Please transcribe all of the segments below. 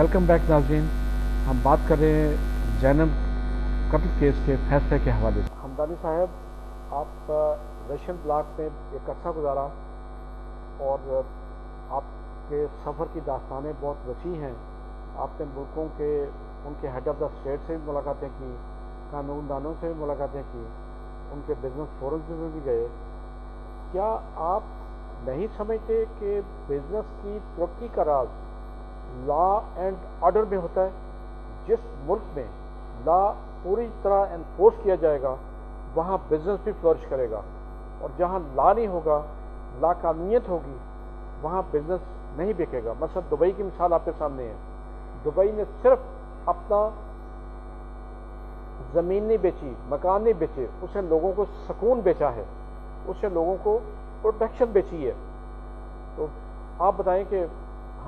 Welcome back ناظرین ہم بات کر رہے ہیں جینم قتل کیس کے فیصلے کے حوالے سے۔ ہمدانی صاحب، آپ ریشن بلاک میں ایک عرصہ گزارا اور آپ کے سفر کی داستانیں بہت وسیع ہیں۔ آپ نے ملکوں کے، ان کے ہیڈ آف دا اسٹیٹ سے بھی ملاقاتیں کی، قانون دانوں سے بھی ملاقاتیں کی، ان کے بزنس فورمز میں بھی گئے۔ کیا آپ نہیں سمجھتے کہ بزنس کی ترقی کا راز لا اینڈ آرڈر میں ہوتا ہے، جس ملک میں لا پوری طرح انفورس کیا جائے گا، وہاں بزنس بھی فلورش کرے گا۔ اور جہاں لا نہیں ہوگا، لا قانونیت ہوگی، وہاں بزنس نہیں بکے گا۔ مثلا دبئی کی مثال آپ کے سامنے ہے۔ دبئی نے صرف اپنا زمین نہیں بیچی، مکان نہیں بیچے، اس نے لوگوں کو سکون بیچا ہے۔ اس نے لوگوں کو پروٹیکشن بیچی ہے۔ تو آپ بتائیں کہ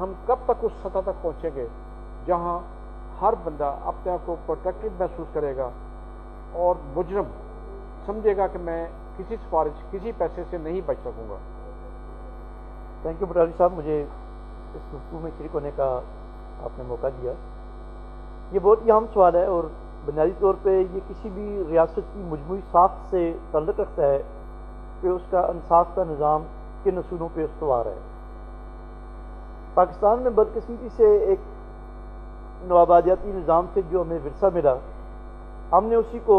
ہم کب تک اس سطح تک پہنچیں گے جہاں ہر بندہ اپنے آپ کو پروٹیکٹڈ محسوس کرے گا اور مجرم سمجھے گا کہ میں کسی سفارش، کسی پیسے سے نہیں بچ سکوں گا۔ تھینک یو بٹالی صاحب، مجھے اس گفتگو میں شریک ہونے کا آپ نے موقع دیا۔ یہ بہت ہی اہم سوال ہے اور بنیادی طور پہ یہ کسی بھی ریاست کی مجموعی ساخت سے تعلق رکھتا ہے کہ اس کا انصاف کا نظام کن اصولوں پہ استوار ہے۔ پاکستان میں بدقسمتی سے ایک نوآبادیاتی نظام سے جو ہمیں ورثہ ملا ہم نے اسی کو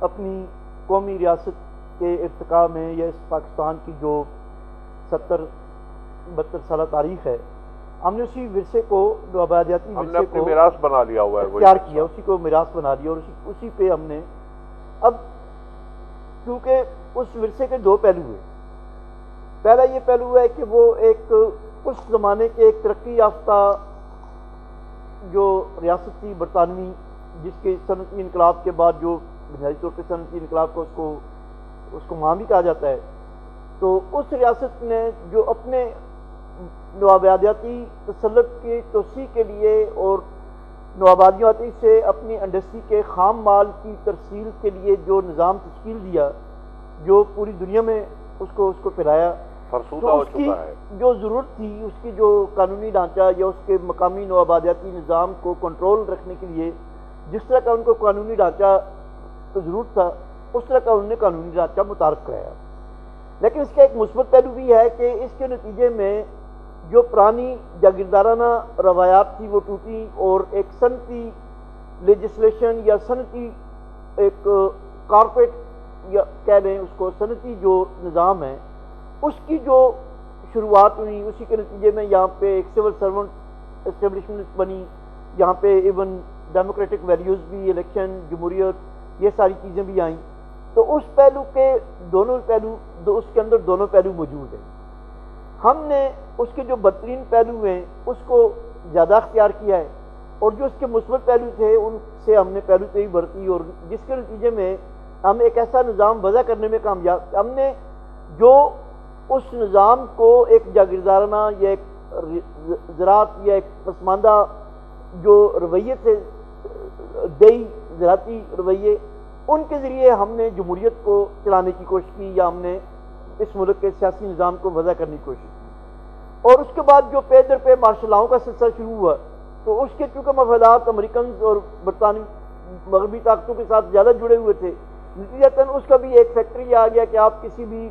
اپنی قومی ریاست کے ارتقاء میں یا اس پاکستان کی جو ستر بہتر سالہ تاریخ ہے ہم نے اسی ورثے کو نوآبادیاتی ورثے کو میراث بنا لیا ہوا ہے اختیار کیا اسی کو میراث بنا لیا اور اسی اسی پہ ہم نے اب کیونکہ اس ورثے کے دو پہلو ہیں۔ پہلا یہ پہلو ہے کہ وہ ایک اس زمانے کے ایک ترقی یافتہ جو ریاست تھی برطانوی، جس کے صنعتی انقلاب کے بعد جو بنیادی طور پہ صنعتی انقلاب کو اس کو اس کو ماں بھی کہا جاتا ہے۔ تو اس ریاست نے جو اپنے نوابیاتی تسلط کی توسیع کے لیے اور نوابادیاتی سے اپنی انڈسٹری کے خام مال کی ترسیل کے لیے جو نظام تشکیل دیا، جو پوری دنیا میں اس کو اس کو پھیلایا فرسودہ ہو چکا ہے۔ جو ضرورت تھی اس کی جو قانونی ڈھانچہ یا اس کے مقامی نوآبادیاتی نظام کو کنٹرول رکھنے کے لیے جس طرح کا ان کو قانونی ڈھانچہ تو ضرورت تھا اس طرح کا انہوں نے قانونی ڈھانچہ متعارف کرایا۔ لیکن اس کا ایک مثبت پہلو بھی ہے کہ اس کے نتیجے میں جو پرانی جاگیردارانہ روایات تھی وہ ٹوٹی اور ایک صنعتی لیجسلیشن یا صنعتی ایک کارپوریٹ یا کہہ لیں اس کو صنعتی جو نظام ہے اس کی جو شروعات ہوئی، اسی کے نتیجے میں یہاں پہ ایک سول سرونٹ اسٹیبلشمنٹ بنی، یہاں پہ ایون ڈیموکریٹک ویلیوز بھی الیکشن جمہوریت، یہ ساری چیزیں بھی آئیں۔ تو اس پہلو کے دونوں پہلو، دو اس کے اندر دونوں پہلو موجود ہیں۔ ہم نے اس کے جو بدترین پہلو ہیں، اس کو زیادہ اختیار کیا ہے۔ اور جو اس کے مثبت پہلو تھے، ان سے ہم نے پہلو سے ہی برتی اور جس کے نتیجے میں ہم ایک ایسا نظام وضع کرنے میں کامیاب ہم نے جو اس نظام کو ایک جاگیردارانہ یا ایک زراعت یا ایک پسماندہ جو رویے تھے دیہی زراعتی رویے، ان کے ذریعے ہم نے جمہوریت کو چلانے کی کوشش کی یا ہم نے اس ملک کے سیاسی نظام کو وضع کرنے کی کوشش کی۔ اور اس کے بعد جو پے در پے مارشلاؤں کا سلسلہ شروع ہوا، تو اس کے چونکہ مفادات امریکنز اور برطانوی مغربی طاقتوں کے ساتھ زیادہ جڑے ہوئے تھے، نتیجتاً اس کا بھی ایک فیکٹری یہ آ گیا کہ آپ کسی بھی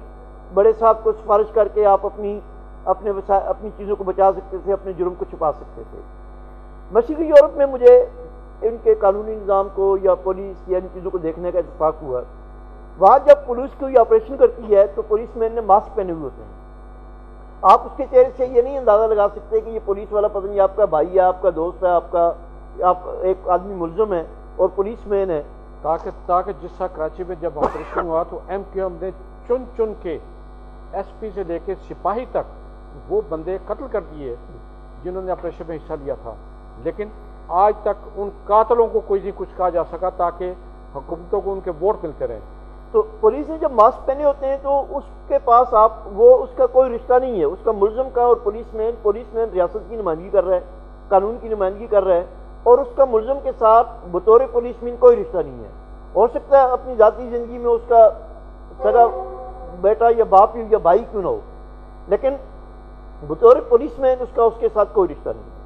بڑے صاحب کو سفارش کر کے آپ اپنی اپنے اپنی چیزوں کو بچا سکتے تھے، اپنے جرم کو چھپا سکتے تھے۔ مشرقی یورپ میں مجھے ان کے قانونی نظام کو یا پولیس یا ان چیزوں کو دیکھنے کا اتفاق ہوا۔ وہاں جب پولیس کوئی آپریشن کرتی ہے تو پولیس مین نے ماسک پہنے ہوئے ہوتے ہیں۔ آپ اس کے چہرے سے یہ نہیں اندازہ لگا سکتے کہ یہ پولیس والا پتہ نہیں آپ کا بھائی ہے، آپ کا دوست ہے، آپ کا، آپ ایک آدمی ملزم ہے اور پولیس مین ہے تاکہ تاکہ جس طرح کراچی میں جب آپریشن ہوا تو ایم کیو ایم نے چن چن کے ایس پی سے لے کے سپاہی تک وہ بندے قتل کر دیے جنہوں نے اپریشن میں حصہ لیا تھا۔ لیکن آج تک ان قاتلوں کو کوئی نہیں کچھ کہا جا سکا تاکہ حکومتوں کو ان کے ووٹ ملتے رہیں تو پولیس نے جب ماسک پہنے ہوتے ہیں تو اس کے پاس آپ وہ اس کا کوئی رشتہ نہیں ہے۔ اس کا ملزم کا اور پولیس مین پولیس مین ریاست کی نمائندگی کر رہے ہیں قانون کی نمائندگی کر رہے ہیں اور اس کا ملزم کے ساتھ بطور پولیس مین کوئی رشتہ نہیں ہے۔ ہو سکتا ہے اپنی ذاتی زندگی میں اس کا سگا بیٹا یا باپ یا بھائی کیوں نہ ہو۔ لیکن بطور پولیس میں اس کا اس کے ساتھ کوئی رشتہ نہیں۔ ہے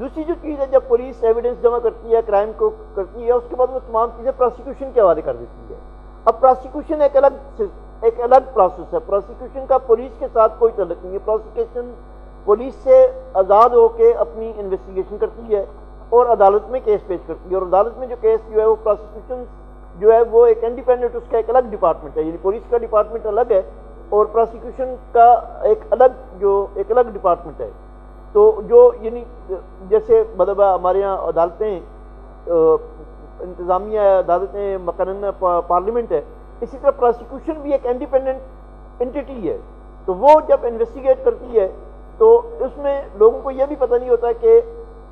دوسری جو چیز ہے، جب پولیس ایویڈنس جمع کرتی ہے کرائم کو کرتی ہے، اس کے بعد وہ تمام چیزیں پروسیکیوشن کے حوالے کر دیتی ہے۔ اب پروسیکیوشن ایک الگ ایک الگ پروسیس ہے۔ پروسیکیوشن کا پولیس کے ساتھ کوئی تعلق نہیں ہے۔ پروسیکیوشن پولیس سے آزاد ہو کے اپنی انویسٹیگیشن کرتی ہے اور عدالت میں کیس پیش کرتی ہے۔ اور عدالت میں جو کیس جو ہے، وہ پروسیکیوشن جو ہے وہ ایک انڈیپینڈنٹ اس کا ایک الگ ڈپارٹمنٹ ہے یعنی پولیس کا ڈپارٹمنٹ الگ ہے اور پروسیکیوشن کا ایک الگ جو ایک الگ ڈپارٹمنٹ ہے۔ تو جو یعنی جیسے مطلب ہمارے یہاں عدالتیں انتظامیہ عدالتیں مقنن پارلیمنٹ ہے، اسی طرح پروسیکیوشن بھی ایک انڈیپینڈنٹ انٹیٹی ہے۔ تو وہ جب انویسٹیگیٹ کرتی ہے، تو اس میں لوگوں کو یہ بھی پتہ نہیں ہوتا کہ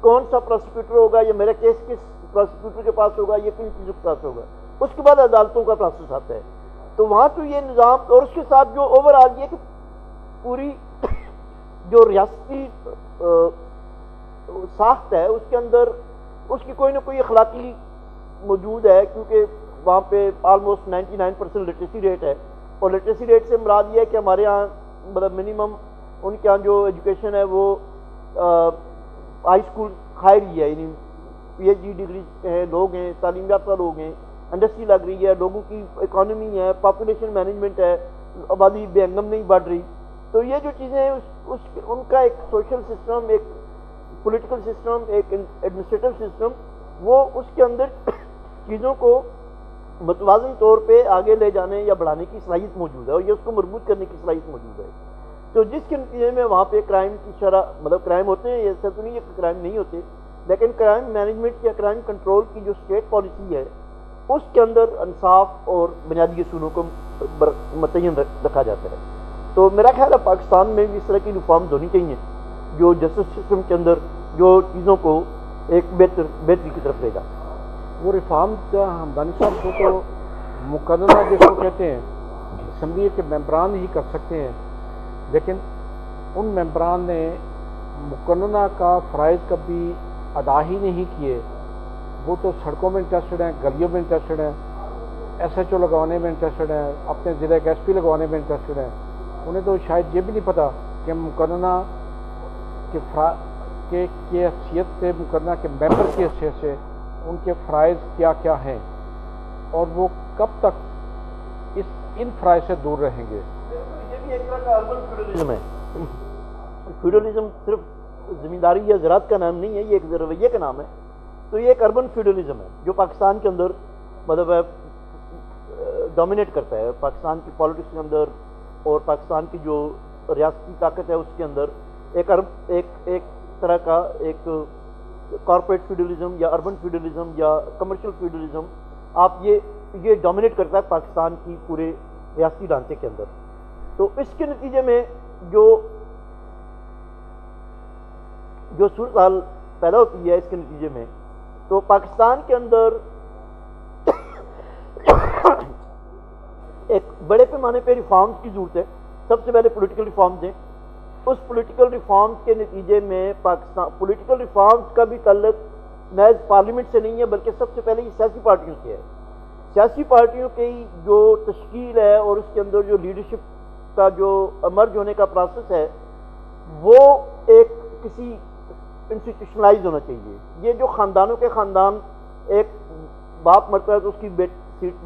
کون سا پروسیکیوٹر ہوگا یا میرا کیس کس پروسیکیوٹر کے پاس ہوگا یا کن چیزوں کے پاس ہوگا۔ اس کے بعد عدالتوں کا پروسیس آتا ہے۔ تو وہاں تو یہ نظام اور اس کے ساتھ جو اوور آل یہ کہ پوری جو ریاستی ساخت ہے، اس کے اندر اس کی کوئی نہ کوئی اخلاقی موجود ہے، کیونکہ وہاں پہ almost ninety nine percent literacy rate ہے۔ اور لٹریسی ریٹ سے مراد یہ ہے کہ ہمارے یہاں مطلب منیمم ان کے یہاں جو ایجوکیشن ہے وہ ہائی اسکول خیر ہی ہے۔ یعنی پی ایچ ڈی ڈگری ہیں، لوگ ہیں، تعلیم یافتہ لوگ ہیں۔ انڈسٹری لگ رہی ہے، لوگوں کی اکانومی ہے پاپولیشن مینجمنٹ ہے، آبادی بے انگم نہیں بڑھ رہی۔ تو یہ جو چیزیں ہیں، اس ان کا ایک سوشل سسٹم ایک پولیٹیکل سسٹم ایک ایڈمنسٹریٹو سسٹم وہ اس کے اندر چیزوں کو متوازن طور پہ آگے لے جانے یا بڑھانے کی صلاحیت موجود ہے اور یہ اس کو مربوط کرنے کی صلاحیت موجود ہے۔ تو جس کے نتیجے میں وہاں پہ کرائم کی شرح مطلب کرائم ہوتے ہیں ایسا تو نہیں ہے کہ کرائم نہیں ہوتے، لیکن کرائم مینجمنٹ یا کرائم کنٹرول کی جو اسٹیٹ پالیسی ہے اس کے اندر انصاف اور بنیادی اصولوں کو متعین رکھا جاتا ہے۔ تو میرا خیال ہے پاکستان میں بھی اس طرح کی ریفارمز ہونی چاہیے جو جسٹس سسٹم کے اندر جو چیزوں کو ایک بہتر بہتری کی طرف لے جا وہ ریفارم ہمدانی صاحب کو تو مقدمہ جس کو کہتے ہیں، اسمبلی کے ممبران ہی کر سکتے ہیں۔ لیکن ان ممبران نے مقننہ کا فرائض کبھی ادا ہی نہیں کیے۔ وہ تو سڑکوں میں انٹرسٹڈ ہیں گلیوں میں انٹرسٹڈ ہیں ایس ایچ او لگوانے میں انٹرسٹڈ ہیں اپنے ضلع کے ایس پی لگوانے میں انٹرسٹڈ ہیں۔ انہیں تو شاید یہ بھی نہیں پتا کہ مقننہ کے فرا کے کی حیثیت سے مقدمہ کے ممبر کی حیثیت سے ان کے فرائض کیا کیا ہیں اور وہ کب تک اس ان فرائض سے دور رہیں گے۔ یہ بھی ایک طرح کا اربن فیوڈلزم ہے۔ فیوڈلزم صرف زمینداری یا زراعت کا نام نہیں ہے یہ ایک رویے کا نام ہے۔ تو یہ ایک اربن فیوڈلزم ہے، جو پاکستان کے اندر مطلب ڈومینیٹ کرتا ہے۔ پاکستان کی پالیٹکس کے اندر اور پاکستان کی جو ریاستی طاقت ہے، اس کے اندر ایک ارب ایک ایک طرح کا ایک کارپوریٹ فیوڈلزم یا اربن فیوڈلزم یا کمرشل فیوڈلزم آپ یہ یہ ڈومینیٹ کرتا ہے پاکستان کی پورے ریاستی ڈھانچے کے اندر۔ تو اس کے نتیجے میں جو جو صورتحال پیدا ہوتی ہے اس کے نتیجے میں تو پاکستان کے اندر ایک بڑے پیمانے پہ ریفارمز کی ضرورت ہے۔ سب سے پہلے پولیٹیکل ریفارمز ہیں اس پولیٹیکل ریفارمز کے نتیجے میں پاکستان پولیٹیکل ریفارمز کا بھی تعلق محض پارلیمنٹ سے نہیں ہے، بلکہ سب سے پہلے یہ سیاسی پارٹیوں سے ہے۔ سیاسی پارٹیوں کی جو تشکیل ہے اور اس کے اندر جو لیڈرشپ کا جو امرج ہونے کا پروسیس ہے، وہ ایک کسی انسٹیٹیوشنلائز ہونا چاہیے۔ یہ جو خاندانوں کے خاندان، ایک باپ مرتا ہے تو اس کی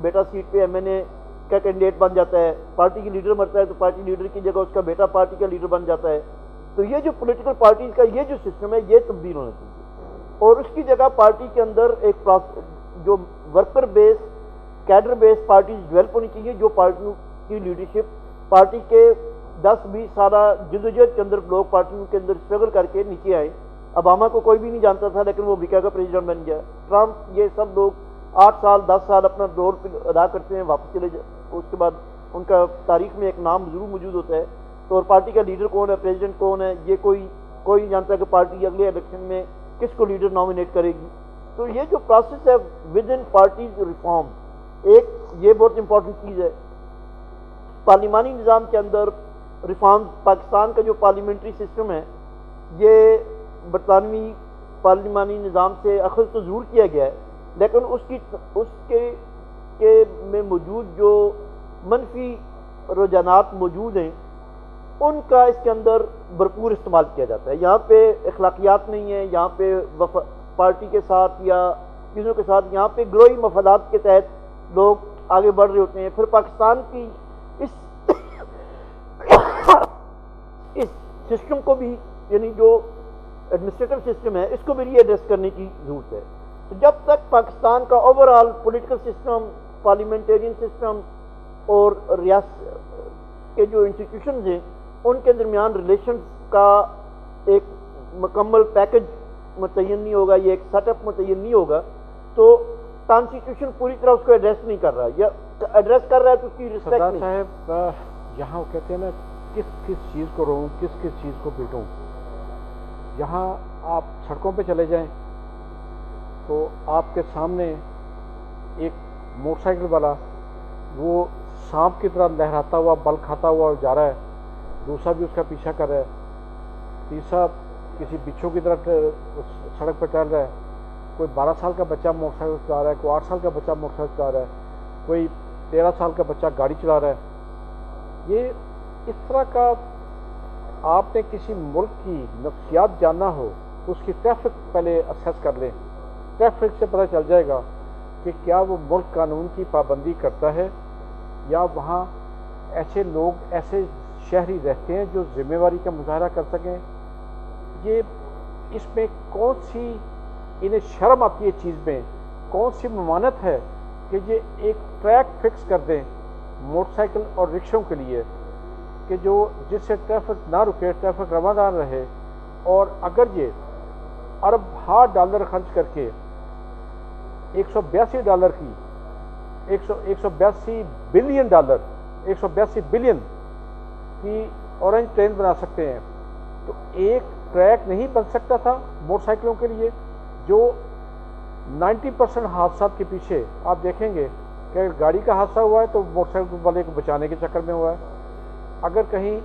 بیٹا سیٹ پہ ایم این اے کا کینڈیڈیٹ بن جاتا ہے۔ پارٹی کی لیڈر مرتا ہے تو پارٹی لیڈر کی جگہ اس کا بیٹا پارٹی کا لیڈر بن جاتا ہے۔ تو یہ جو پولیٹیکل پارٹیز کا یہ جو سسٹم ہے، یہ تبدیل ہونا چاہیے۔ اور اس کی جگہ پارٹی کے اندر ایک جو worker base cadre base parties develop ہونی چاہیے، جو پارٹیوں کی لیڈرشپ پارٹی کے دس بیس سالہ جدوجہد کے اندر لوگ پارٹیوں کے اندر اسٹرگل کر کے نیچے آئے۔ اباما کو کوئی بھی نہیں جانتا تھا، لیکن وہ امریکہ کا پریزیڈنٹ بن گیا۔ ٹرمپ، یہ سب لوگ آٹھ سال، دس سال اپنا دور ادا کرتے ہیں، واپس چلے جائے اس کے بعد ان کا تاریخ میں ایک نام ضرور موجود ہوتا ہے۔ تو اور پارٹی کا لیڈر کون ہے؟ پریزیڈنٹ کون ہے؟ یہ کوئی کوئی نہیں جانتا کہ پارٹی اگلے الیکشن میں کس کو لیڈر نامینیٹ کرے گی۔ تو یہ جو پروسیس ہے ود ان پارٹیز ریفارم ایک یہ بہت امپورٹنٹ چیز ہے۔ پارلیمانی نظام کے اندر ریفارم پاکستان کا جو پارلیمنٹری سسٹم ہے، یہ برطانوی پارلیمانی نظام سے اخذ تو ضرور کیا گیا ہے، لیکن اس کی اس کے کے میں موجود جو منفی رجحانات موجود ہیں، ان کا اس کے اندر بھرپور استعمال کیا جاتا ہے۔ یہاں پہ اخلاقیات نہیں ہیں، یہاں پہ پارٹی کے ساتھ یا چیزوں کے ساتھ یہاں پہ گروئی مفادات کے تحت لوگ آگے بڑھ رہے ہوتے ہیں۔ پھر پاکستان کی اس اس سسٹم کو بھی یعنی جو ایڈمنسٹریٹو سسٹم ہے اس کو بھی ری ایڈریس کرنے کی ضرورت ہے۔ تو جب تک پاکستان کا overall political system parliamentarian system اور ریاست کے جو انسٹیٹیوشنز ہیں ان کے درمیان ریلیشنز کا ایک مکمل پیکج متعین نہیں ہوگا یا ایک سیٹ اپ متعین نہیں ہوگا تو کانسٹیٹیوشن پوری طرح اس کو ایڈریس نہیں کر رہا یا ایڈریس کر رہا ہے تو اس کی رسپیکٹ صاحب یہاں وہ کہتے ہیں نا کس کس چیز کو روؤں کس کس چیز کو پیٹوں؟ یہاں آپ سڑکوں پہ چلے جائیں تو آپ کے سامنے ایک موٹر سائیکل والا، وہ سانپ کی طرح لہراتا ہوا، بل کھاتا ہوا جا رہا ہے۔ دوسرا بھی اس کا پیچھا کر رہا ہے۔ تیسرا کسی بچھو کی طرح سڑک پہ ٹہل رہا ہے۔ کوئی بارہ سال کا بچہ موٹر سائیکل چلا رہا ہے، کوئی آٹھ سال کا بچہ موٹر سائیکل چلا رہا ہے، کوئی تیرہ سال کا بچہ گاڑی چلا رہا ہے۔ یہ اس طرح کا آپ نے کسی ملک کی نفسیات جاننا ہو تو اس کی ٹریفک پہلے اسیس کر لیں۔ ٹریفک سے پتہ چل جائے گا کہ کیا وہ ملک قانون کی پابندی کرتا ہے، یا وہاں ایسے لوگ، ایسے شہری رہتے ہیں جو ذمہ داری کا مظاہرہ کر سکیں۔ یہ اس میں کون سی، انہیں شرم آتی ہے چیز میں؟ کون سی ممانت ہے کہ یہ ایک ٹریک فکس کر دیں موٹر سائیکل اور رکشوں کے لیے؟ کہ جو جس سے ٹریفک نہ رکے، ٹریفک رواں رہے اور اگر یہ ارب ہار ڈالر خرچ کر کے ایک سو بیاسی ڈالر کی، ایک سو ایک سو بیاسی بلین ڈالر، ایک سو بیاسی بلین کی اورنج ٹرین بنا سکتے ہیں، تو ایک ٹریک نہیں بن سکتا تھا موٹر سائیکلوں کے لیے، جو نائنٹی پرسنٹ حادثات کے پیچھے آپ دیکھیں گے کہ اگر گاڑی کا حادثہ ہوا ہے تو موٹر سائیکل والے کو بچانے کے چکر میں ہوا ہے۔ اگر کہیں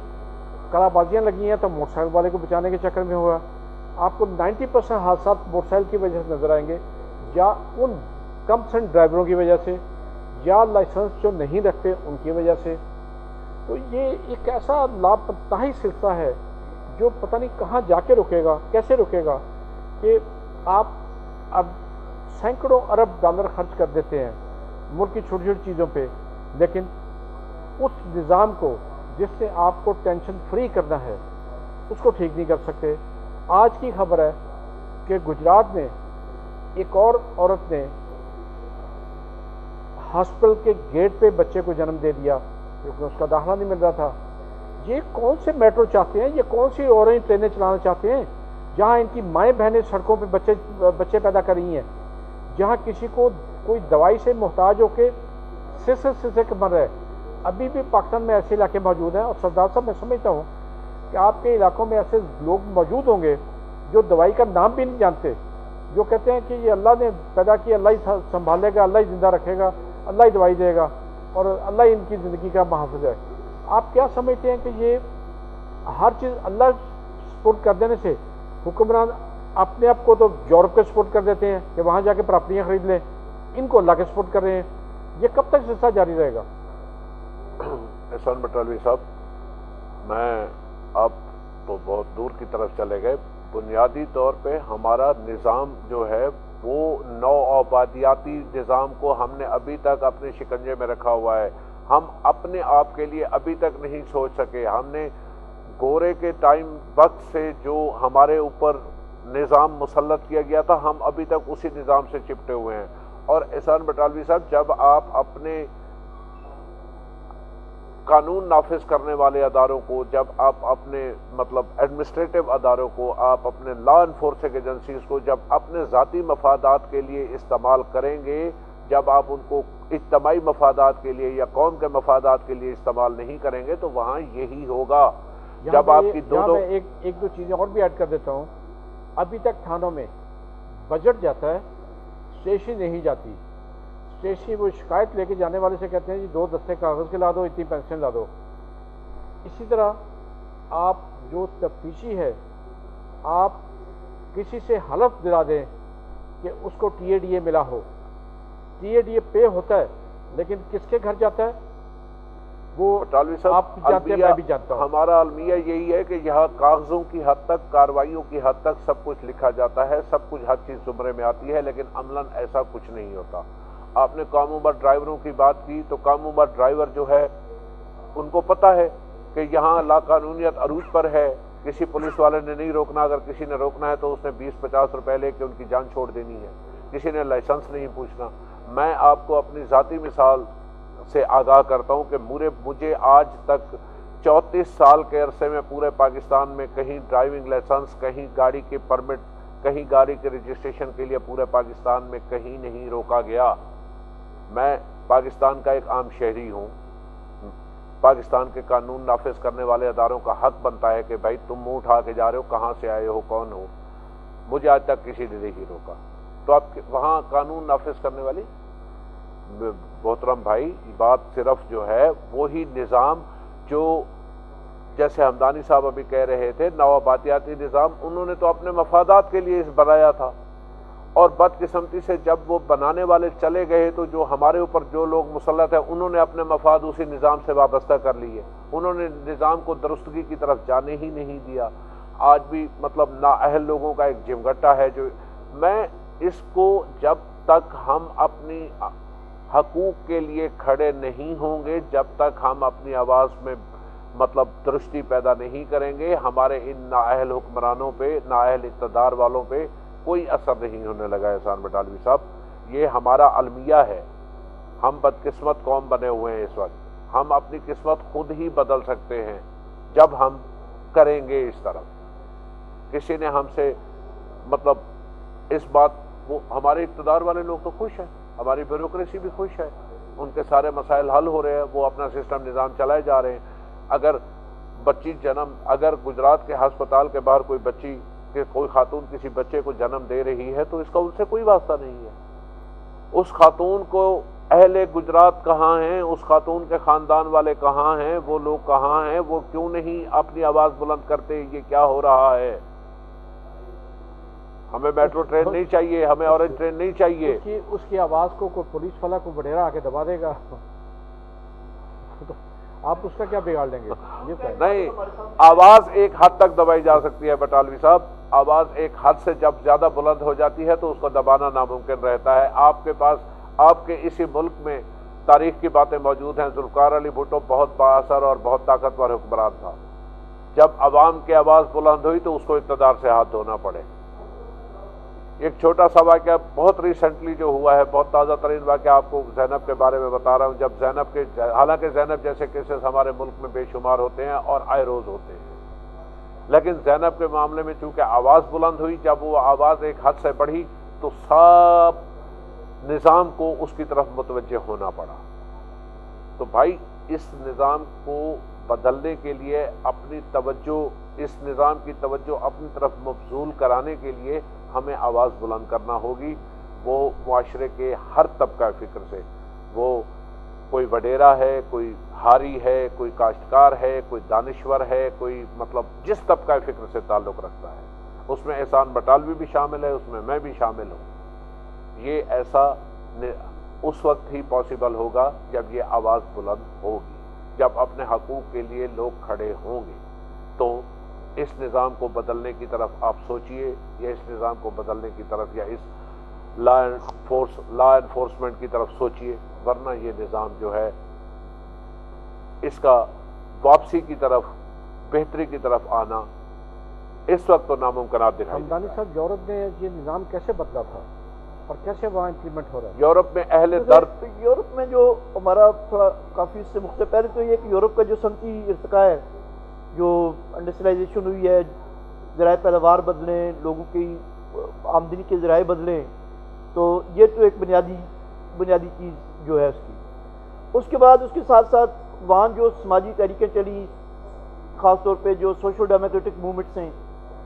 کلا بازیاں لگی ہیں تو موٹر سائیکل والے کو بچانے کے چکر میں ہوا آپ کو نائنٹی پرسنٹ حادثات موٹر سائیکل کی وجہ سے نظر آئیں گے، یا ان کم سنٹ ڈرائیوروں کی وجہ سے، یا لائسنس جو نہیں رکھتے ان کی وجہ سے۔ تو یہ ایک ایسا لاپتاہی سلسلہ ہے جو پتہ نہیں کہاں جا کے رکے گا، کیسے رکے گا کہ آپ اب سینکڑوں ارب ڈالر خرچ کر دیتے ہیں ملک کی چھوٹی چھوٹی چیزوں پہ، لیکن اس نظام کو جس سے آپ کو ٹینشن فری کرنا ہے، اس کو ٹھیک نہیں کر سکتے۔ آج کی خبر ہے کہ گجرات میں ایک اور عورت نے ہاسپٹل کے گیٹ پہ بچے کو جنم دے دیا، کیونکہ اس کا داخلہ نہیں مل رہا تھا۔ یہ کون سے میٹرو چاہتے ہیں؟ یہ کون سی اورنج ٹرینیں چلانا چاہتے ہیں؟ جہاں ان کی مائیں بہنیں سڑکوں پہ بچے بچے پیدا کر رہی ہیں، جہاں کسی کو کوئی دوائی سے محتاج ہو کے سسے سسے مر رہے ابھی بھی پاکستان میں ایسے علاقے موجود ہیں اور سردار صاحب میں سمجھتا ہوں کہ آپ کے علاقوں میں ایسے لوگ موجود ہوں گے جو دوائی کا نام بھی نہیں جانتے، جو کہتے ہیں کہ یہ اللہ نے پیدا کیا، اللہ ہی سنبھالے گا، اللہ ہی زندہ رکھے گا، اللہ ہی دوائی دے گا اور اللہ ہی ان کی زندگی کا محافظ ہے۔ آپ کیا سمجھتے ہیں کہ یہ ہر چیز اللہ سپورٹ کر دینے سے حکمران اپنے آپ کو تو یورپ کے سپورٹ کر دیتے ہیں کہ وہاں جا کے پراپرٹیاں خرید لیں، ان کو اللہ کے سپورٹ کر رہے ہیں۔ یہ کب تک سلسلہ جاری رہے گا؟ احسان بٹالوی صاحب، میں اب تو بہت دور کی طرف چلے گئے۔ بنیادی طور پہ ہمارا نظام جو ہے، وہ نو آبادیاتی نظام کو ہم نے ابھی تک اپنے شکنجے میں رکھا ہوا ہے۔ ہم اپنے آپ کے لیے ابھی تک نہیں سوچ سکے۔ ہم نے گورے کے ٹائم وقت سے جو ہمارے اوپر نظام مسلط کیا گیا تھا، ہم ابھی تک اسی نظام سے چپٹے ہوئے ہیں۔ اور احسان بٹالوی صاحب، جب آپ اپنے قانون نافذ کرنے والے اداروں کو جب آپ اپنے مطلب ایڈمنسٹریٹو اداروں کو آپ اپنے لا انفورسنگ ایجنسیز کو جب اپنے ذاتی مفادات کے لیے استعمال کریں گے جب آپ ان کو اجتماعی مفادات کے لیے یا قوم کے مفادات کے لیے استعمال نہیں کریں گے تو وہاں یہی ہوگا۔ جب آپ کی دو دو ایک ایک دو چیزیں اور بھی ایڈ کر دیتا ہوں۔ ابھی تک تھانوں میں بجٹ جاتا ہے اسٹیشن نہیں جاتی۔ اسٹیشن وہ شکایت لے کے جانے والے سے کہتے ہیں جی دو دستے کاغذ کے لا دو اتنی پینشن لا دو. اسی طرح آپ جو تفتیشی ہے آپ کسی سے حلف دلا دیں کہ اس کو ٹی اے ڈی اے ملا ہو۔ ٹی اے ڈی اے پے ہوتا ہے لیکن کس کے گھر جاتا ہے؟ وہ آپ بھی جانتے ہیں میں بھی جانتا ہوں۔ ہمارا المیہ یہی ہے کہ یہاں کاغذوں کی حد تک کاروائیوں کی حد تک سب کچھ لکھا جاتا ہے سب کچھ ہر چیز زمرے میں آتی ہے لیکن عملاً ایسا کچھ نہیں ہوتا۔ آپ نے کام عمر ڈرائیوروں کی بات کی تو کام عمر ڈرائیور جو ہے، ان کو پتا ہے کہ یہاں لا قانونیت عروج پر ہے۔ کسی پولیس والے نے نہیں روکنا، اگر کسی نے روکنا ہے تو اس نے بیس پچاس روپے لے کے ان کی جان چھوڑ دینی ہے۔ کسی نے لائسنس نہیں پوچھنا۔ میں آپ کو اپنی ذاتی مثال سے آگاہ کرتا ہوں کہ مورے، مجھے آج تک چوتیس سال کے عرصے میں پورے پاکستان میں کہیں ڈرائیونگ لائسنس، کہیں گاڑی کے پرمٹ، کہیں گاڑی کے رجسٹریشن کے لیے پورے پاکستان میں کہیں نہیں روکا گیا۔ میں پاکستان کا ایک عام شہری ہوں۔ پاکستان کے قانون نافذ کرنے والے اداروں کا حق بنتا ہے کہ بھائی تم منہ اٹھا کے جا رہے ہو، کہاں سے آئے ہو، کون ہو؟ مجھے آج تک کسی نے نہیں روکا۔ تو آپ وہاں قانون نافذ کرنے والی؟ محترم بھائی بات صرف جو ہے، وہی نظام جو جیسے ہمدانی صاحب ابھی کہہ رہے تھے، نوآبادیاتی نظام، انہوں نے تو اپنے مفادات کے لیے بنایا تھا۔ اور بدقسمتی سے جب وہ بنانے والے چلے گئے تو جو ہمارے اوپر جو لوگ مسلط ہیں، انہوں نے اپنے مفاد اسی نظام سے وابستہ کر لیے انہوں نے نظام کو درستگی کی طرف جانے ہی نہیں دیا۔ آج بھی مطلب نااہل لوگوں کا ایک جمگٹا ہے جو میں اس کو جب تک ہم اپنی حقوق کے لیے کھڑے نہیں ہوں گے، جب تک ہم اپنی آواز میں مطلب درستی پیدا نہیں کریں گے، ہمارے ان نااہل حکمرانوں پہ، نااہل اقتدار والوں پہ کوئی اثر نہیں ہونے لگا احسان بٹالوی صاحب۔ یہ ہمارا المیہ ہے۔ ہم بدقسمت قوم بنے ہوئے ہیں اس وقت۔ ہم اپنی قسمت خود ہی بدل سکتے ہیں۔ جب ہم کریں گے اس طرف۔ کسی نے ہم سے مطلب اس بات وہ ہمارے اقتدار والے لوگ تو خوش ہیں۔ ہماری بیوروکریسی بھی خوش ہے۔ ان کے سارے مسائل حل ہو رہے ہیں۔ وہ اپنا سسٹم نظام چلائے جا رہے ہیں۔ اگر بچی جنم، اگر گجرات کے ہسپتال کے باہر کوئی بچی کہ کوئی خاتون کسی بچے کو جنم دے رہی ہے تو اس کا ان سے کوئی واسطہ نہیں ہے۔ اس خاتون کو اہل گجرات کہاں ہیں؟ اس خاتون کے خاندان والے کہاں ہیں؟ وہ لوگ کہاں ہیں؟ وہ کیوں نہیں اپنی آواز بلند کرتے؟ یہ کیا ہو رہا ہے؟ ہمیں میٹرو ٹرین نہیں چاہیے ہمیں اورنج ٹرین نہیں چاہیے۔ اس کی آواز کو کوئی پولیس والا کو بڑھیرا آ کے دبا دے گا؟ آپ اس کا کیا بگاڑ لیں گے؟ نہیں، آواز ایک حد تک دبائی جا سکتی ہے بٹالوی صاحب۔ آواز ایک حد سے جب زیادہ بلند ہو جاتی ہے تو اس کو دبانا ناممکن رہتا ہے۔ آپ کے پاس، آپ کے اسی ملک میں تاریخ کی باتیں موجود ہیں۔ ذوالفقار علی بھٹو بہت با اثر اور بہت طاقتور حکمران تھا۔ جب عوام کی آواز بلند ہوئی تو اس کو اقتدار سے ہاتھ دھونا پڑے۔ ایک چھوٹا سا واقعہ بہت ریسنٹلی جو ہوا ہے، بہت تازہ ترین واقعہ آپ کو زینب کے بارے میں بتا رہا ہوں۔ جب زینب کے حالانکہ زینب جیسے کیسز ہمارے ملک میں بے شمار ہوتے ہیں اور آئے روز ہوتے ہیں۔ لیکن زینب کے معاملے میں چونکہ آواز بلند ہوئی، جب وہ آواز ایک حد سے بڑھی تو سب نظام کو اس کی طرف متوجہ ہونا پڑا۔ تو بھائی، اس نظام کو بدلنے کے لیے اپنی توجہ، اس نظام کی توجہ اپنی طرف مبزول کرانے کے لیے ہمیں آواز بلند کرنا ہوگی۔ وہ معاشرے کے ہر طبقہ فکر سے، وہ کوئی وڈیرا ہے، کوئی ہاری ہے، کوئی کاشتکار ہے، کوئی دانشور ہے، کوئی مطلب جس طبقہ فکر سے تعلق رکھتا ہے۔ اس میں احسان بٹالوی بھی شامل ہے، اس میں میں بھی شامل ہوں۔ یہ ایسا اس وقت ہی پاسبل ہوگا جب یہ آواز بلند ہوگی، جب اپنے حقوق کے لیے لوگ کھڑے ہوں گے۔ تو اس نظام کو بدلنے کی طرف آپ سوچئے یا اس نظام کو بدلنے کی طرف یا اس لا فورس لا انفورسمنٹ کی طرف سوچئے ورنہ یہ نظام جو ہے اس کا واپسی کی طرف بہتری کی طرف آنا اس وقت تو ناممکنات دکھائی ہمدانی صاحب یورپ میں یہ نظام کیسے بدلا تھا؟ اور کیسے وہاں امپلیمنٹ ہو رہا ہے؟ یورپ میں اہل درد یورپ میں جو ہمارا تھوڑا کافی اس سے مختلف پہلے تو یہ کہ یورپ کا جو سنتی ارتقاء ہے جو انڈسٹریلائزیشن ہوئی ہے، ذرائع پیداوار بدلیں، لوگوں کی آمدنی کے ذرائع بدلیں، تو یہ تو ایک بنیادی بنیادی چیز جو ہے اس کی۔ اس کے بعد اس کے ساتھ ساتھ وہاں جو سماجی تحریکیں چلی، خاص طور پہ جو سوشل ڈیموکریٹک موومنٹس ہیں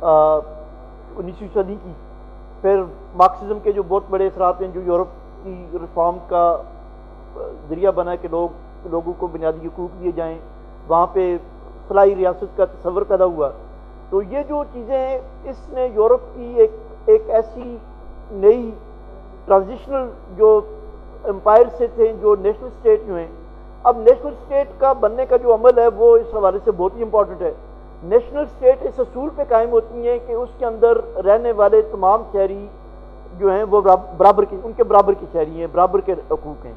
انیسویں صدی کی، پھر مارکسزم کے جو بہت بڑے اثرات ہیں، جو یورپ کی ریفارم کا ذریعہ بنا کہ لوگ، لوگوں کو بنیادی حقوق دیے جائیں، وہاں پہ فلائی ریاست کا تصور پیدا ہوا۔ تو یہ جو چیزیں ہیں، اس نے یورپ کی ایک ایک ایسی نئی ٹرانزیشنل جو امپائر سے تھے، جو نیشنل اسٹیٹ جو ہیں۔ اب نیشنل اسٹیٹ کا بننے کا جو عمل ہے، وہ اس حوالے سے بہت ہی امپورٹنٹ ہے۔ نیشنل اسٹیٹ اس اصول پہ قائم ہوتی ہیں کہ اس کے اندر رہنے والے تمام شہری جو ہیں، وہ برابر کی، ان کے برابر کی شہری ہیں، برابر کے حقوق ہیں۔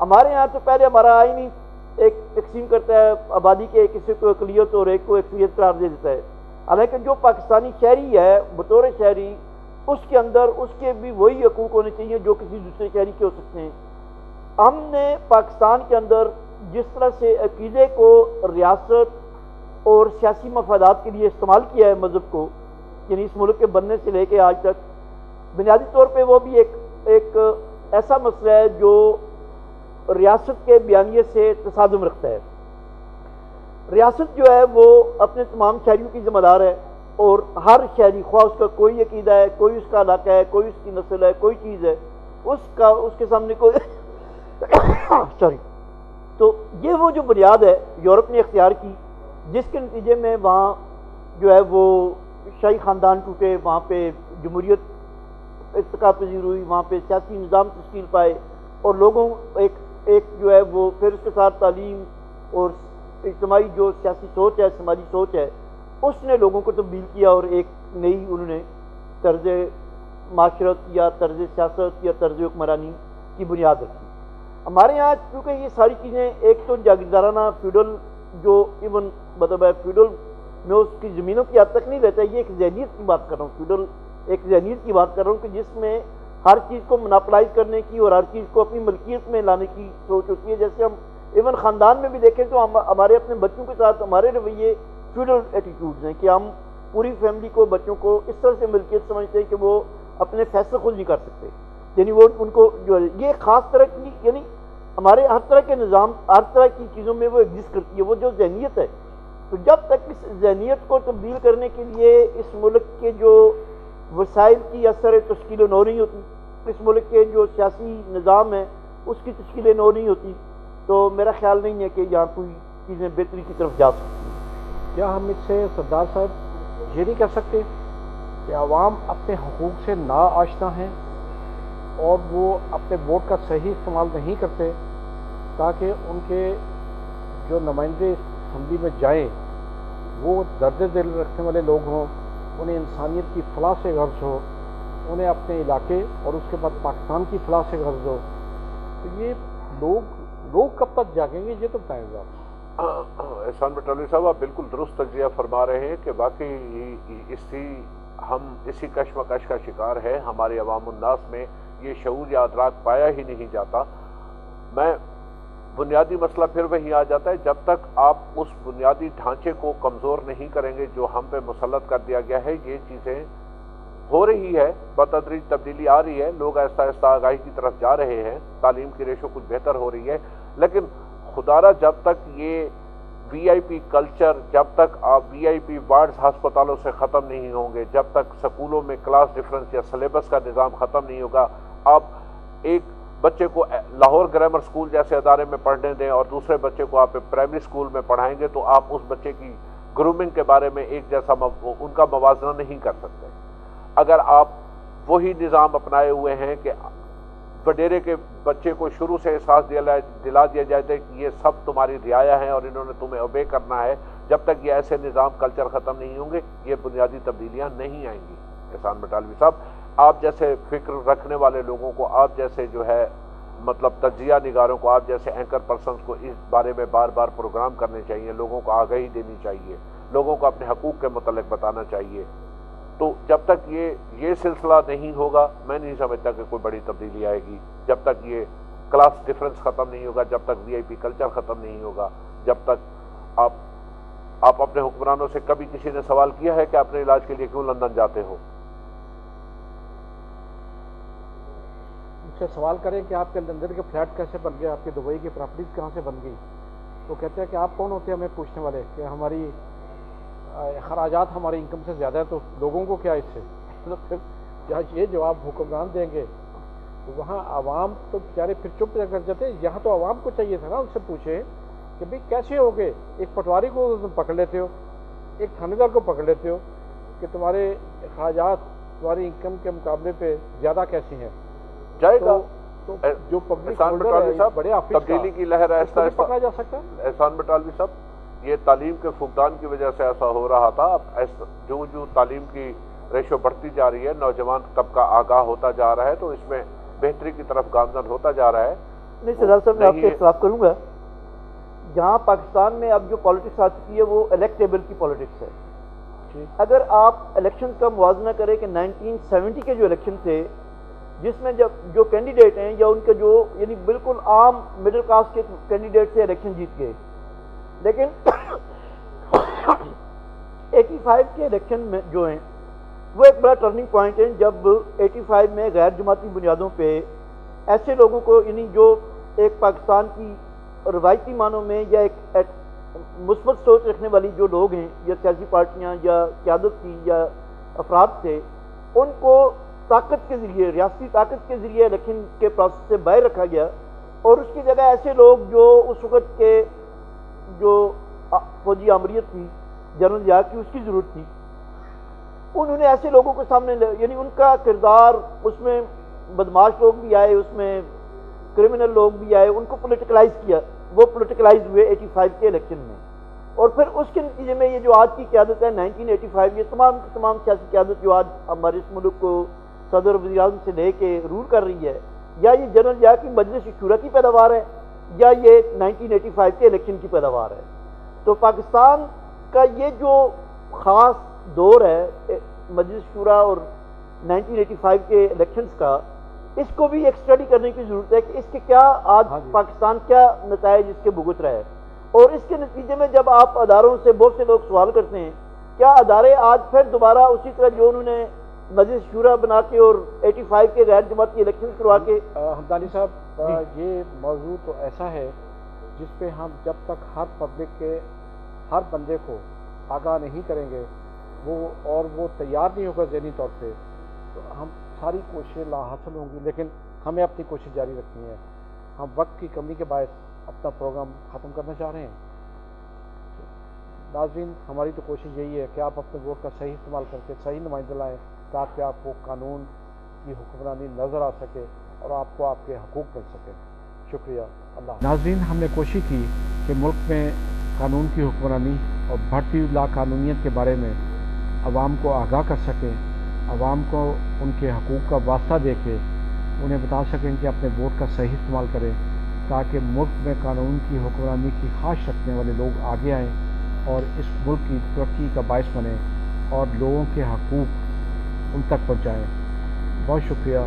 ہمارے یہاں تو پہلے ہمارا آئین ہی ایک تقسیم کرتا ہے، آبادی کے کسی کو اقلیت اور ایک کو اقلیت قرار دے دیتا ہے۔ حالانکہ جو پاکستانی شہری ہے، بطور شہری، اس کے اندر اس کے بھی وہی حقوق ہونے چاہیے جو کسی دوسرے شہری کے ہو سکتے ہیں۔ ہم نے پاکستان کے اندر جس طرح سے عقیدے کو ریاست اور سیاسی مفادات کے لیے استعمال کیا ہے مذہب کو یعنی اس ملک کے بننے سے لے کے آج تک، بنیادی طور پہ وہ بھی ایک ایک ایسا مسئلہ ہے جو ریاست کے بیانیے سے تصادم رکھتا ہے۔ ریاست جو ہے وہ اپنے تمام شہریوں کی ذمہ دار ہے اور ہر شہری خواہ اس کا کوئی عقیدہ ہے، کوئی اس کا علاقہ ہے، کوئی اس کی نسل ہے، کوئی چیز ہے، اس کا، اس کے سامنے کوئی سوری تو یہ وہ جو بنیاد ہے یورپ نے اختیار کی، جس کے نتیجے میں وہاں جو ہے وہ شاہی خاندان ٹوٹے، وہاں پہ جمہوریت ارتقا پذیر ہوئی، وہاں پہ سیاسی نظام تشکیل پائے اور لوگوں ایک ایک جو ہے وہ پھر اس کے ساتھ تعلیم اور اجتماعی جو سیاسی سوچ ہے، سماجی سوچ ہے، اس نے لوگوں کو تبدیل کیا اور ایک نئی انہوں نے طرز معاشرت یا طرز سیاست یا طرز حکمرانی کی بنیاد رکھی۔ ہمارے یہاں کیونکہ یہ ساری چیزیں ایک تو جاگیردارانہ فیوڈل جو ایون مطلب ہے فیوڈل میں اس کی زمینوں کی حد تک نہیں رہتا، یہ ایک ذہنیت کی بات کر رہا ہوں، فیوڈل ایک ذہنیت کی بات کر رہا ہوں کہ جس میں ہر چیز کو مناپلائز کرنے کی اور ہر چیز کو اپنی ملکیت میں لانے کی سوچ ہوتی ہے۔ جیسے ہم ایون خاندان میں بھی دیکھیں تو ہمارے اپنے بچوں کے ساتھ ہمارے رویے فیوڈل ایٹیٹیوڈز ہیں کہ ہم پوری فیملی کو بچوں کو اس طرح سے ملکیت سمجھتے ہیں کہ وہ اپنے فیصلے خود نہیں کر سکتے۔ یعنی وہ ان کو جو ہے، یہ خاص طرح کی یعنی ہمارے ہر طرح کے نظام، ہر طرح کی چیزوں میں وہ ایگزسٹ کرتی ہے، وہ جو ذہنیت ہے۔ تو جب تک اس ذہنیت کو تبدیل کرنے کے لیے اس ملک کے جو وسائل کی اثر تشکیل و نو نہیں ہوتی اس ملک کے جو سیاسی نظام ہے، اس کی تشکیل نو نہیں ہوتی۔ تو میرا خیال نہیں ہے کہ یہاں کوئی چیزیں بہتری کی طرف جا سکتی۔ کیا ہم اس سے سردار صاحب یہ نہیں کہہ سکتے کہ عوام اپنے حقوق سے نا آشنا ہیں اور وہ اپنے ووٹ کا صحیح استعمال نہیں کرتے تاکہ ان کے جو نمائندے اسمبلی میں جائیں، وہ درد دل رکھنے والے لوگ ہوں، انہیں انسانیت کی فلاح سے غرض ہو۔ انہیں اپنے علاقے اور اس کے بعد پاکستان کی فلاح سے غرض ہو۔ تو یہ لوگ لوگ کب تک جاگیں گے؟ یہ تو بتائیں گے آپ۔ ہاں، ہاں، احسان بٹالی صاحب، آپ بالکل درست تجزیہ فرما رہے ہیں کہ باقی اسی ہم اسی کشمکش کا شکار ہے ہمارے عوام الناس میں یہ شعور یا ادراک پایا ہی نہیں جاتا۔ میں بنیادی مسئلہ پھر وہی آ جاتا ہے، جب تک آپ اس بنیادی ڈھانچے کو کمزور نہیں کریں گے جو ہم پہ مسلط کر دیا گیا ہے، یہ چیزیں ہو رہی ہے، بتدریج تبدیلی آ رہی ہے، لوگ آہستہ آہستہ آگاہی کی طرف جا رہے ہیں، تعلیم کی ریشو کچھ بہتر ہو رہی ہے، لیکن خدارہ جب تک یہ وی آئی پی کلچر، جب تک آپ وی آئی پی وارڈز ہسپتالوں سے ختم نہیں ہوں گے، جب تک سکولوں میں کلاس ڈفرنس یا سلیبس کا نظام ختم نہیں ہوگا، آپ ایک بچے کو لاہور گرامر سکول جیسے ادارے میں پڑھنے دیں اور دوسرے بچے کو آپ پرائمری سکول میں پڑھائیں گے، تو آپ اس بچے کی گرومنگ کے بارے میں ایک جیسا ان کا موازنہ نہیں کر سکتے۔ اگر آپ وہی نظام اپنائے ہوئے ہیں کہ وڈیرے کے بچے کو شروع سے احساس دلا دیا جائے کہ یہ سب تمہاری رعایا ہیں اور انہوں نے تمہیں اوبے کرنا ہے، جب تک یہ ایسے نظام کلچر ختم نہیں ہوں گے، یہ بنیادی تبدیلیاں نہیں آئیں گی۔ احسان مٹالوی صاحب، آپ جیسے فکر رکھنے والے لوگوں کو، آپ جیسے جو ہے مطلب تجزیہ نگاروں کو، آپ جیسے اینکر پرسنز کو اس بارے میں بار بار پروگرام کرنے چاہیے، لوگوں کو آگاہی دینی چاہیے، لوگوں کو اپنے حقوق کے متعلق بتانا چاہیے۔ تو جب تک یہ یہ سلسلہ نہیں ہوگا، میں نہیں سمجھتا کہ کوئی بڑی تبدیلی آئے گی۔ جب تک یہ کلاس ڈفرنس ختم نہیں ہوگا، جب تک وی آئی پی کلچر ختم نہیں ہوگا، جب تک آپ آپ اپنے حکمرانوں سے کبھی کسی نے سوال کیا ہے کہ اپنے علاج کے لیے کیوں لندن جاتے ہو؟ سے سوال کریں کہ آپ کے لندن کے فلیٹ کیسے بن گئے؟ آپ کی دبئی کی پراپرٹیز کہاں سے بن گئی؟ تو کہتے ہیں کہ آپ کون ہوتے ہیں؟ ہمیں پوچھنے والے کہ ہماری اخراجات ہماری انکم سے زیادہ ہے تو لوگوں کو کیا اس سے؟ مطلب پھر یہ جواب حکمران دیں گے تو وہاں عوام تو بیچارے پھر چپ کر جاتے یہاں تو عوام کو چاہیے تھا نا ان سے پوچھیں کہ بھائی کیسے ہو گئے؟ ایک پٹواری کو تم پکڑ لیتے ہو ایک تھانے دار کو پکڑ لیتے ہو کہ تمہارے اخراجات تمہاری انکم کے مقابلے پہ زیادہ کیسے ہیں۔ جائے گا۔ تو جو پبلک بڑے تبدیلی کی لہر ایسا پکڑا جا سکتا ہے؟ احسان بٹالوی صاحب یہ تعلیم کے فقدان کی وجہ سے ایسا ہو رہا تھا۔ اب جو جو تعلیم کی ریشو بڑھتی جا رہی ہے نوجوان طبقہ آگاہ ہوتا جا رہا ہے تو اس میں بہتری کی طرف گامزن ہوتا جا رہا ہے۔ نہیں سردار صاحب میں آپ سے ہے۔ اختلاف کروں گا۔ جہاں پاکستان میں اب جو پالیٹکس آ چکی ہے وہ الیکٹیبل کی پالیٹکس ہے۔ ٹھیک اگر آپ الیکشن کا موازنہ کریں کہ نائنٹین سیونٹی کے جو الیکشن تھے جس میں جب جو کینڈیڈیٹ ہیں یا ان کے جو یعنی بالکل عام مڈل کلاس کے کینڈیڈیٹ سے الیکشن جیت گئے۔ لیکن ایٹی فائیو کے الیکشن میں جو ہیں، وہ ایک بڑا ٹرننگ پوائنٹ ہے جب ایٹی فائیو میں غیر جماعتی بنیادوں پہ ایسے لوگوں کو یعنی جو ایک پاکستان کی روایتی معنوں میں یا ایک مثبت سوچ رکھنے والی جو لوگ ہیں، یا سیاسی پارٹیاں، یا قیادت کی، یا افراد تھے، ان کو طاقت کے ذریعے، ریاستی طاقت کے ذریعے الیکشن کے پروسیس سے باہر رکھا گیا اور اس کی جگہ ایسے لوگ جو اس وقت کے جو فوجی آمریت تھی، جنرل یار کی اس کی ضرورت تھی انہوں نے ایسے لوگوں کے سامنے لے- یعنی ان کا کردار، اس میں بدماش لوگ بھی آئے، اس میں کرمنل لوگ بھی آئے، ان کو پولیٹیکلائز کیا۔ وہ پولیٹیکلائز ہوئے ایٹی فائیو کے الیکشن میں۔ اور پھر اس کے نتیجے میں یہ جو آج کی قیادت ہے نائنٹین ایٹی فائیو یہ تمام کی تمام سیاسی قیادت جو آج ہمارے اس ملک کو صدر وزیر اعظم سے لے کے رول کر رہی ہے، یا یہ جنرل یا کی مجلس شورا کی پیداوار ہے یا یہ نائنٹین ایٹی فائیو کے الیکشن کی پیداوار ہے تو پاکستان کا یہ جو خاص دور ہے مجلس شورا اور 1985 کے الیکشنز کا اس کو بھی ایک اسٹڈی کرنے کی ضرورت ہے کہ اس کے کیا آج ہاں جی۔ پاکستان کیا نتائج اس کے بھگت رہے اور اس کے نتیجے میں جب آپ اداروں سے بہت سے لوگ سوال کرتے ہیں کیا ادارے آج پھر دوبارہ اسی طرح جو انہوں نے مجلس شورا بنا کے اور 85 کے غیر جماعتی الیکشن کروا کے حمدانی صاحب جی۔ یہ موضوع تو ایسا ہے جس پہ ہم جب تک ہر پبلک کے ہر بندے کو آگاہ نہیں کریں گے وہ اور وہ تیار نہیں ہوگا ذہنی طور پہ تو ہم ساری کوششیں لا حاصل ہوں گی لیکن ہمیں اپنی کوشش جاری رکھنی ہے۔ ہم وقت کی کمی کے باعث اپنا پروگرام ختم کرنا چاہ رہے ہیں۔ ناظرین ہماری تو کوشش یہی ہے کہ آپ اپنے ووٹ کا صحیح استعمال کر کے صحیح نمائندہ لائیں۔ تاکہ آپ کو قانون کی حکمرانی نظر آ سکے اور آپ کو آپ کے حقوق مل سکے۔ شکریہ۔ اللہ ناظرین، ہم نے کوشش کی کہ ملک میں قانون کی حکمرانی اور بڑھتی ہوئی لا قانونیت کے بارے میں عوام کو آگاہ کر سکیں عوام کو ان کے حقوق کا واسطہ دے کے انہیں بتا سکیں کہ اپنے ووٹ کا صحیح استعمال کریں، تاکہ ملک میں قانون کی حکمرانی کی خواہش رکھنے والے لوگ آگے آئیں اور اس ملک کی ترقی کا باعث بنیں اور لوگوں کے حقوق ان تک پہنچائیں بہت شکریہ۔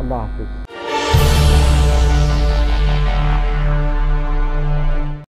اللہ حافظ۔